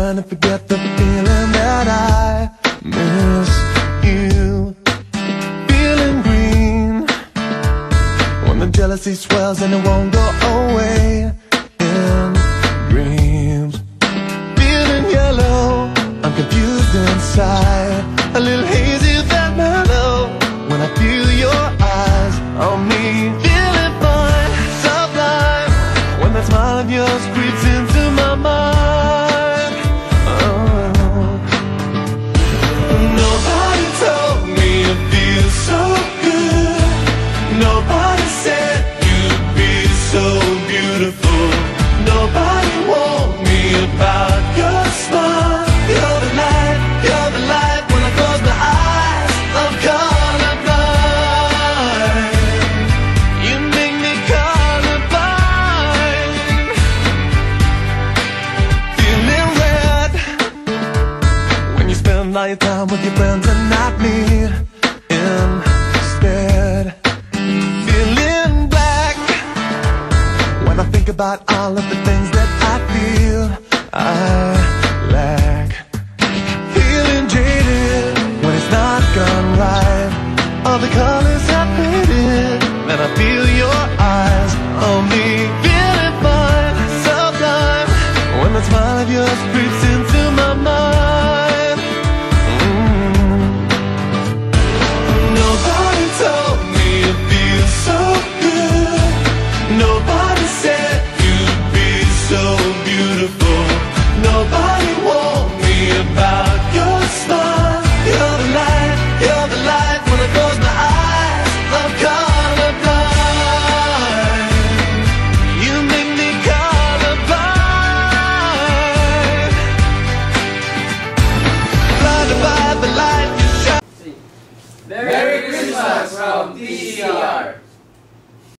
forget the feeling that I miss you. Feeling green when the jealousy swells and it won't go away. In dreams, feeling yellow, I'm confused inside, a little hazy that mellow when I feel your eyes on me. Feeling fine, sublime when that smile of yours creeps into my mind. Spend all time with your friends and not me instead. Feeling black when I think about all of the things that I feel I lack. Feeling jaded when it's not gone right. All the colors have faded, and I feel your eyes on me. Feeling fine, sublime when the smile of yours creeps into Merry Christmas from TCR!